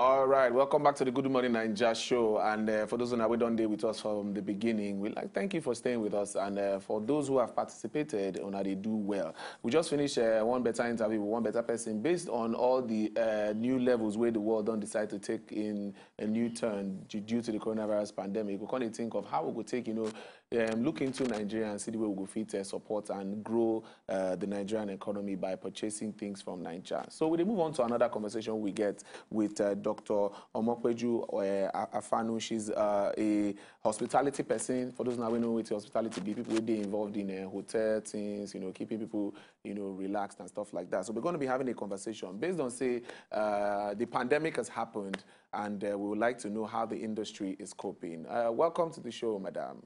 All right, welcome back to the Good Morning Naija show. And uh, for those who are done there with us from the beginning, we like thank you for staying with us. And uh, for those who have participated, on how they do well. We just finished uh, one better interview with one better person based on all the uh, new levels where the world don't decide to take in a new turn due to the coronavirus pandemic. We can't think of how we could take, you know, um, look into Nigeria and see the way we go fit uh, support and grow uh, the Nigerian economy by purchasing things from Nigeria. So we move on to another conversation we get with uh, Dr. Omopeju uh, Afanu. She's uh, a hospitality person. For those now we know what hospitality be, people they involved in uh, hotel things, you know, keeping people, you know, relaxed and stuff like that. So we're going to be having a conversation based on say the pandemic has happened and we would like to know how the industry is coping. Welcome to the show, madam.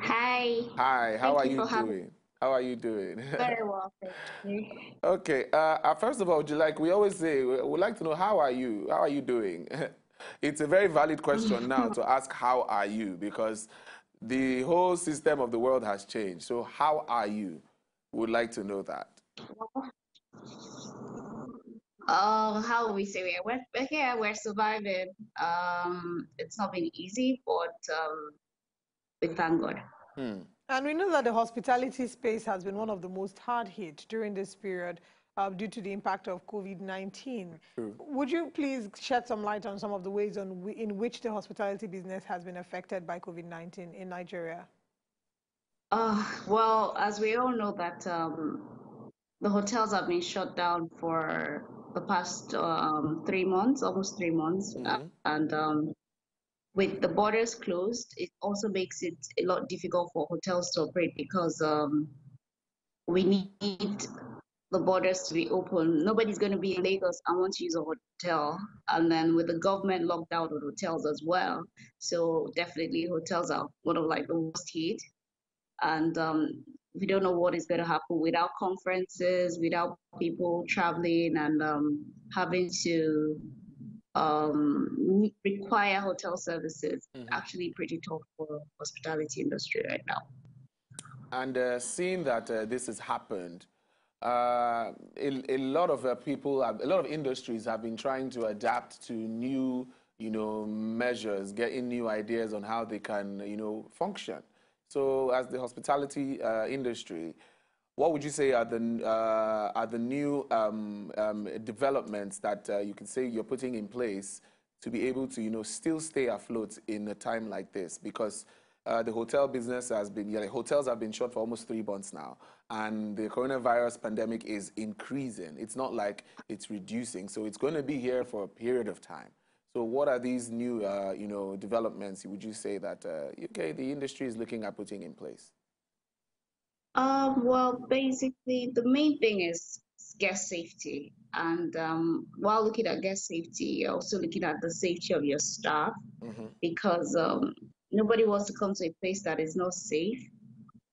Hi. Hi, how Thank are you you doing? How are you doing? Very well, thank you. okay, uh, uh, first of all, would you like we always say we would like to know how are you? How are you doing? it's a very valid question now to ask how are you because the whole system of the world has changed. So how are you? We would like to know that. Uh, how will we say we we're, we're here, we're surviving. Um, it's not been easy, but um, we thank God. Hmm. And we know that the hospitality space has been one of the most hard hit during this period uh, due to the impact of COVID-19. Would you please shed some light on some of the ways on in which the hospitality business has been affected by COVID-19 in Nigeria? Uh, well, as we all know that um, the hotels have been shut down for the past um, three months, almost three months, Mhm. and um, with the borders closed, it also makes it a lot difficult for hotels to operate because um, we need the borders to be open. Nobody's going to be in Lagos and want to use a hotel, and then with the government locked down on hotels as well. So definitely, hotels are one of like the worst hit and um, we don't know what is going to happen without conferences, without people traveling and um, having to um, require hotel services. Mhm. Actually, pretty tough for hospitality industry right now. And uh, seeing that uh, this has happened, uh, a, a lot of uh, people, have, a lot of industries have been trying to adapt to new, you know, measures, getting new ideas on how they can, you know, function. So, as the hospitality uh, industry, what would you say are the uh, are the new um, um, developments that uh, you can say you're putting in place to be able to you know still stay afloat in a time like this? Because uh, the hotel business has been yeah, hotels have been shut for almost three months now, and the coronavirus pandemic is increasing. It's not like it's reducing, so it's going to be here for a period of time. So, what are these new uh, you know developments? Would you say that uh, okay, the industry is looking at putting in place? Um, well, basically, the main thing is guest safety. And um, while looking at guest safety, you're also looking at the safety of your staff hmm because um, nobody wants to come to a place that is not safe.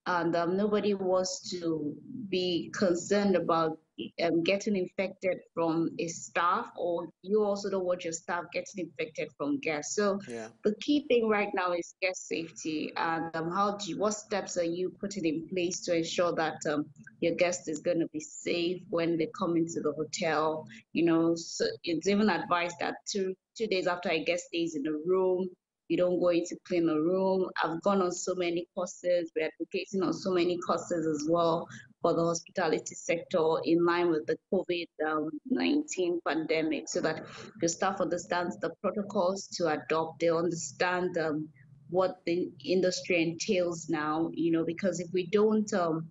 And um, nobody wants to be concerned about um, getting infected from a staff, or you also don't want your staff getting infected from guests. So Yeah. the key thing right now is guest safety and um, how do you, what steps are you putting in place to ensure that um, your guest is going to be safe when they come into the hotel you know so it's even advised that two two days after a guest stays in the room you don't go into clean the room i've gone on so many courses we're advocating on so many courses as well for the hospitality sector in line with the covid-19 pandemic so that your staff understands the protocols to adopt they understand um, what the industry entails now you know because if we don't um,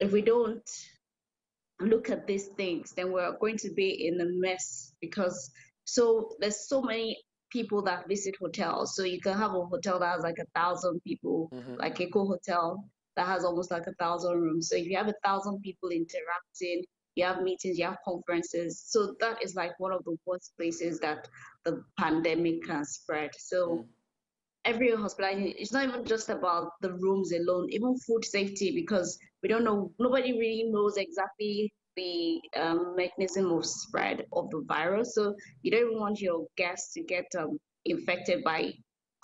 if we don't look at these things then we're going to be in a mess because so there's so many people that visit hotels so you can have a hotel that has like a thousand people Mhm. like Eko hotel that has almost like a thousand rooms. So if you have a thousand people interacting you have meetings you have conferences. So that is like one of the worst places that the pandemic can spread. So Mm. every hospitality it's not even just about the rooms alone even food safety because we don't know nobody really knows exactly the um, mechanism of spread of the virus. So you don't even want your guests to get um, infected by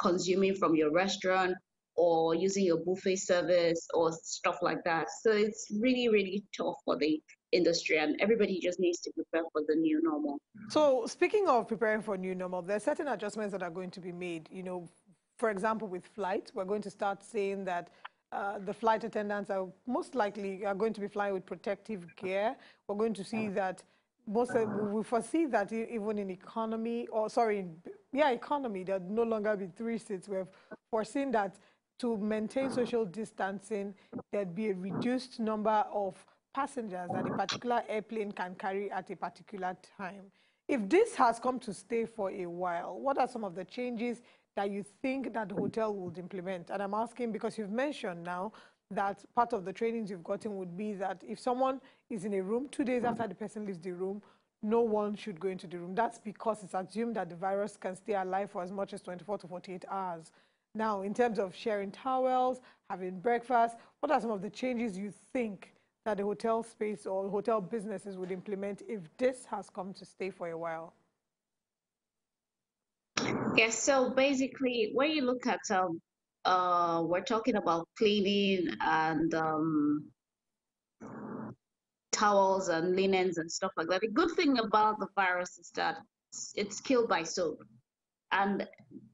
consuming from your restaurant or using your buffet service or stuff like that so it's really really tough for the industry, and everybody just needs to prepare for the new normal. So, speaking of preparing for new normal, there are certain adjustments that are going to be made. You know, for example, with flights, we're going to start seeing that uh, the flight attendants are most likely are going to be flying with protective gear. We're going to see that most uh, we foresee that even in economy or sorry, yeah, economy there'll no longer be three seats. We've foreseen that to maintain social distancing, there'd be a reduced number of passengers that a particular airplane can carry at a particular time. If this has come to stay for a while, what are some of the changes that you think that the hotel would implement? And I'm asking because you've mentioned now that part of the trainings you've gotten would be that if someone is in a room two days after the person leaves the room, no one should go into the room. That's because it's assumed that the virus can stay alive for as much as 24 to 48 hours. Now, in terms of sharing towels, having breakfast, what are some of the changes you think that the hotel space or hotel businesses would implement if this has come to stay for a while? Yes, so basically, when you look at, um, uh, we're talking about cleaning and um, towels and linens and stuff like that. The good thing about the virus is that it's killed by soap. And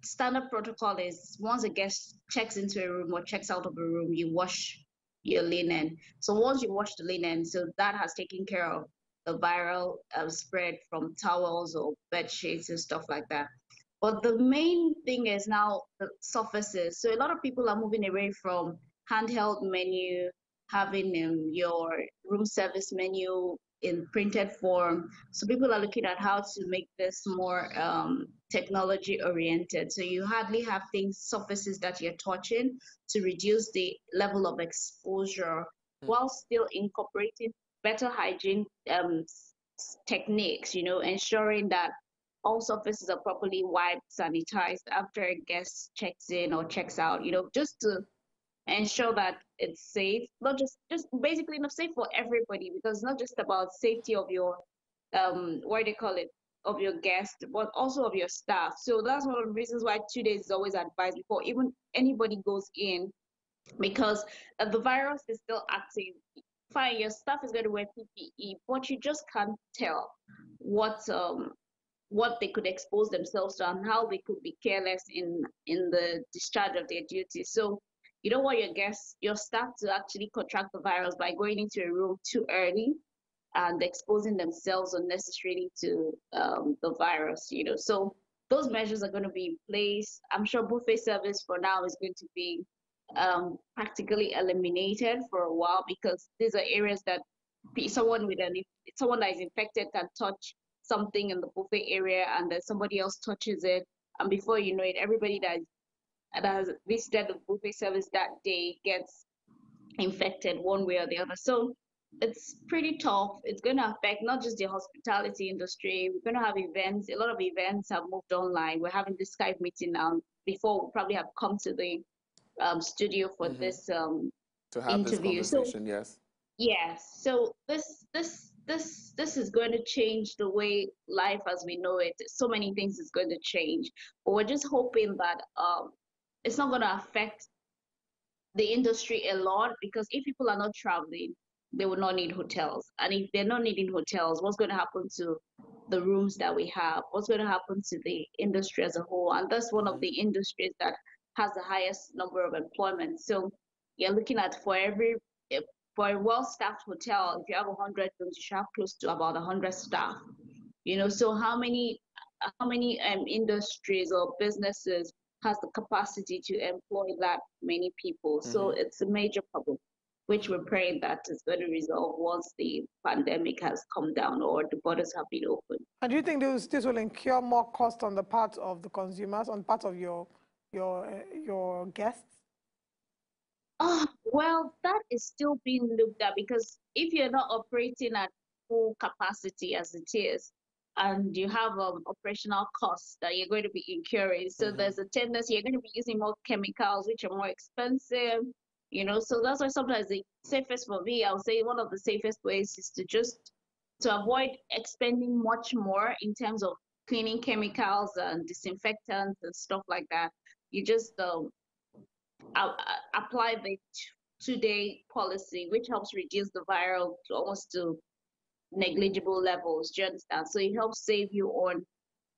standard protocol is once a guest checks into a room or checks out of a room, you wash your linen. So once you wash the linen, so that has taken care of the viral uh, spread from towels or bed sheets and stuff like that. But the main thing is now the surfaces. So a lot of people are moving away from handheld menu, having um, your room service menu in printed form. So people are looking at how to make this more um, technology oriented. So you hardly have things, surfaces that you're touching to reduce the level of exposure mm. while still incorporating better hygiene um, techniques, you know, ensuring that all surfaces are properly wiped, sanitized after a guest checks in or checks out, you know, just to ensure that it's safe, not just just basically not safe for everybody because it's not just about safety of your um what do you call it of your guest, but also of your staff. So that's one of the reasons why two days is always advised before even anybody goes in, because uh, the virus is still active. Fine, your staff is going to wear PPE, but you just can't tell what um what they could expose themselves to and how they could be careless in in the discharge of their duties. So you don't want your guests, your staff to actually contract the virus by going into a room too early and exposing themselves unnecessarily to um, the virus, you know. So those measures are going to be in place. I'm sure buffet service for now is going to be um, practically eliminated for a while because these are areas that someone with an someone that is infected can touch something in the buffet area and then somebody else touches it and before you know it everybody that that has visited the buffet service that day gets infected one way or the other. So it's pretty tough. It's going to affect not just the hospitality industry. We're going to have events. A lot of events have moved online. We're having this Skype meeting now. Before we probably have come to the um, studio for mm-hmm. this um, to have interview. This conversation, so, yes. Yes. So this this this this is going to change the way life as we know it. So many things is going to change. But we're just hoping that um, it's not going to affect the industry a lot because if people are not traveling, they will not need hotels. And if they're not needing hotels, what's going to happen to the rooms that we have? What's going to happen to the industry as a whole? And that's one of the industries that has the highest number of employment. So you're looking at for every for a well-staffed hotel, if you have 100 rooms, you should have close to about 100 staff. You know, so how many how many um, industries or businesses has the capacity to employ that many people. Mm-hmm. So it's a major problem, which we're praying that is going to resolve once the pandemic has come down or the borders have been opened. And do you think this, this will incur more cost on the part of the consumers, on part of your your uh, your guests? Oh, well, that is still being looked at because if you're not operating at full capacity as it is, and you have um, operational costs that you're going to be incurring. So mm-hmm. there's a tendency you're going to be using more chemicals, which are more expensive. You know, so that's why sometimes the safest for me, i'll say one of the safest ways is to just to avoid expending much more in terms of cleaning chemicals and disinfectants and stuff like that. You just um, apply the two-day policy, which helps reduce the viral to almost to negligible levels. Do you understand? So it helps save you on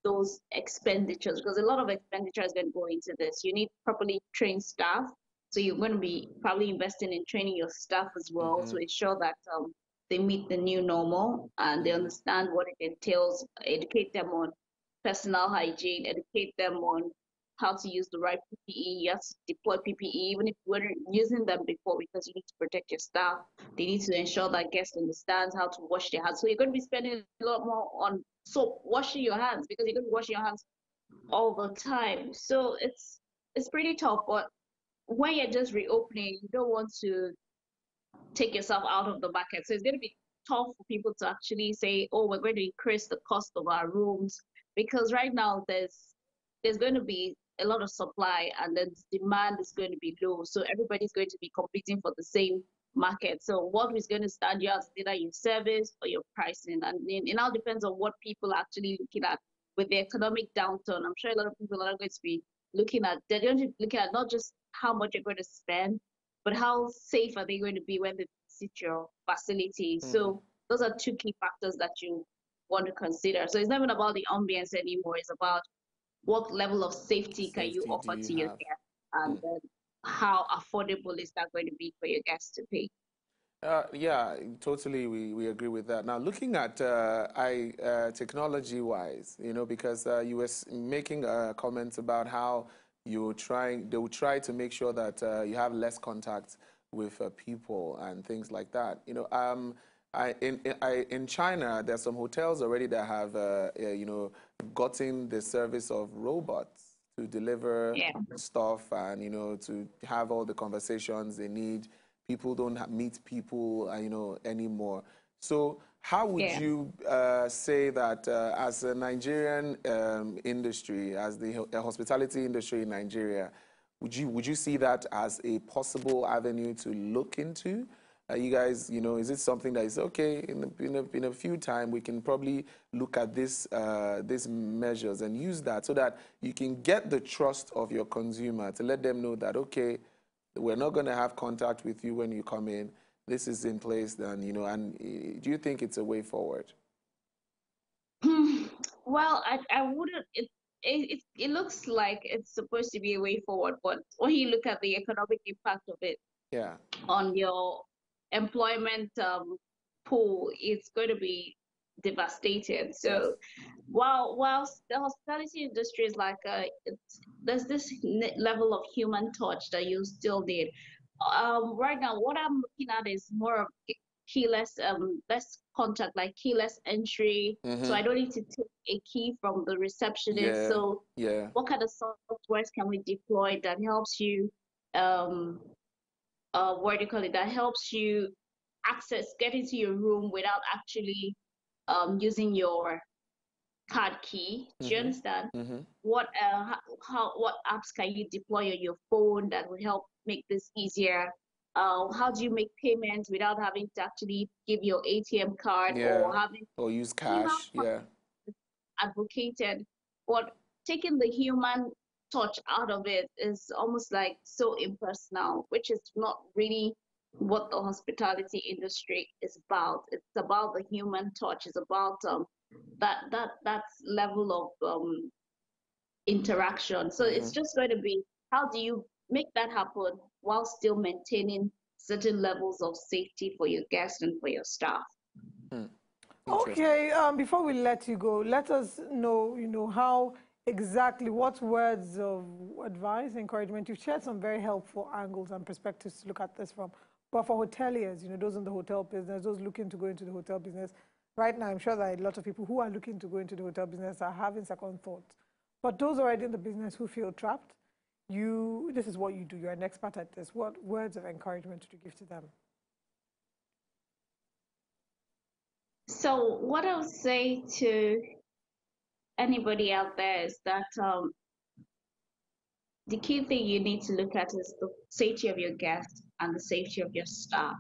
those expenditures because a lot of expenditure is going to go into this. You need properly trained staff. So you're going to be probably investing in training your staff as well mm-hmm. to ensure that um, they meet the new normal and they understand what it entails, educate them on personal hygiene, educate them on how to use the right PPE. You have to deploy PPE, even if you weren't using them before, because you need to protect your staff. They need to ensure that guests understand how to wash their hands. So you're going to be spending a lot more on soap, washing your hands, because you're going to be washing your hands all the time. So it's it's pretty tough. But when you're just reopening, you don't want to take yourself out of the market. So it's going to be tough for people to actually say, "Oh, we're going to increase the cost of our rooms," because right now there's there's going to be a lot of supply and then demand is going to be low. So everybody's going to be competing for the same market. So what is going to stand you out is either your service or your pricing. And it all depends on what people are actually looking at with the economic downturn. I'm sure a lot of people are going to be looking at, they're going to looking at not just how much you're going to spend, but how safe are they going to be when they visit your facility. Mm. So those are two key factors that you want to consider. So it's not even about the ambience anymore. It's about what level of safety, safety can you offer you to your guests and mm. how affordable is that going to be for your guests to pay uh, yeah, totally. We, we agree with that. Now, looking at uh, I, uh, technology-wise, you know, because uh, you were making a comment about how you trying, they will try to make sure that uh, you have less contact with uh, people and things like that. You know, um, I, in, I, in China, there's some hotels already that have, uh, uh, you know, gotten the service of robots to deliver yeah. stuff and, you know, to have all the conversations they need. People don't meet people, uh, you know, anymore. So how would yeah. you uh, say that uh, as a Nigerian um, industry, as the hospitality industry in Nigeria, would you, would you see that as a possible avenue to look into? Uh, you guys, you know, is it something that is okay in a, in a, in a few time we can probably look at this uh, these measures and use that so that you can get the trust of your consumer to let them know that okay, we're not going to have contact with you when you come in. This is in place, then you know. And uh, do you think it's a way forward? Well, I I wouldn't. It, it, it looks like it's supposed to be a way forward, but when you look at the economic impact of it, yeah, on your employment um, pool it's going to be devastated. So while whilst the hospitality industry is like a, there's this level of human touch that you still need. Um, right now, what I'm looking at is more of keyless, um, less contact, like keyless entry. Mm-hmm. So I don't need to take a key from the receptionist. Yeah. So yeah. what kind of softwares can we deploy that helps you um, uh, what do you call it, that helps you access, get into your room without actually um, using your card key. Do you mm-hmm. understand? Mm-hmm. What uh, how what apps can you deploy on your phone that will help make this easier? Uh, how do you make payments without having to actually give your ATM card yeah. or having or use cash? Yeah, advocated, but taking the human touch out of it is almost like so impersonal, which is not really what the hospitality industry is about. It's about the human touch. It's about um, that that that level of um, interaction. So mm-hmm. it's just going to be how do you make that happen while still maintaining certain levels of safety for your guests and for your staff. Hmm. Okay, um, before we let you go, let us know, you know, how exactly what words of advice, encouragement. You've shared some very helpful angles and perspectives to look at this from. But for hoteliers, you know, those in the hotel business, those looking to go into the hotel business, right now, I'm sure that a lot of people who are looking to go into the hotel business are having second thoughts. But those already in the business who feel trapped, you, this is what you do. You're an expert at this. What words of encouragement do you give to them? So what I'll say to anybody out there is that um, the key thing you need to look at is the safety of your guests and the safety of your staff.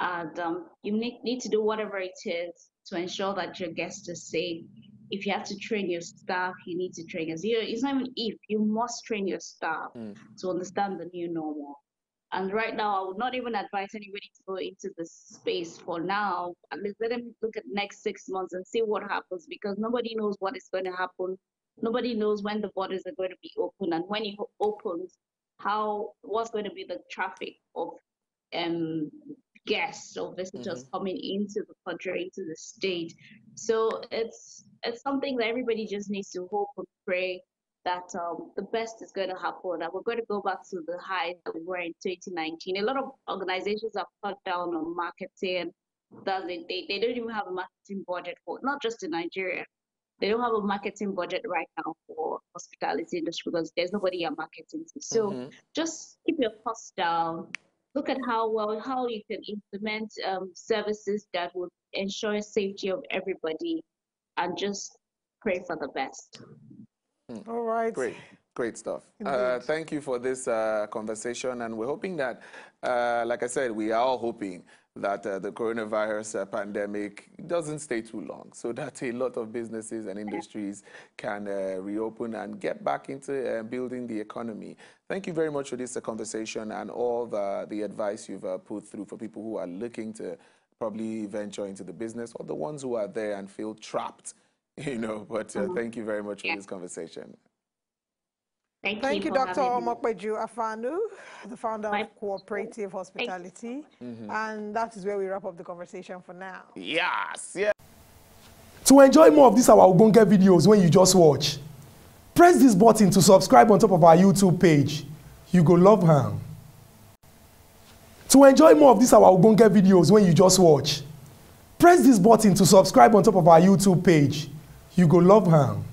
And um, you need, need to do whatever it is to ensure that your guests are safe. If you have to train your staff, you need to train us. It's not even if, you must train your staff mm. to understand the new normal. And right now, I would not even advise anybody to go into this space for now. At least let them look at next six months and see what happens because nobody knows what is going to happen. Nobody knows when the borders are going to be open and when it opens, how what's going to be the traffic of um, guests or visitors mm-hmm. coming into the country, into the state. So it's it's something that everybody just needs to hope and pray that um, the best is going to happen, that we're going to go back to the highs that we were in 2019. A lot of organizations have cut down on marketing. That they, they, they don't even have a marketing budget for, not just in Nigeria. They don't have a marketing budget right now for hospitality industry because there's nobody you're marketing to. So mm-hmm. just keep your costs down. Look at how well how you can implement um, services that would ensure safety of everybody, and just pray for the best. Hmm. All right. Great. Great stuff. Uh, thank you for this uh, conversation. And we're hoping that, uh, like I said, we are all hoping that uh, the coronavirus uh, pandemic doesn't stay too long so that a lot of businesses and industries can uh, reopen and get back into building the economy. Thank you very much for this conversation and all the, the advice you've put through for people who are looking to probably venture into the business or the ones who are there and feel trapped you know, but uh, mm-hmm. thank you very much for yeah. this conversation. Thank, thank you, Dr. Omopeju Afanu, the founder My of Cooperative Hospitality. Mm-hmm. And that is where we wrap up the conversation for now. Yes, yes. To enjoy more of these our Ogbonge videos when you just watch, press this button to subscribe on top of our YouTube page. You go love ham. To enjoy more of these our Ogbonge videos when you just watch, press this button to subscribe on top of our YouTube page you go love am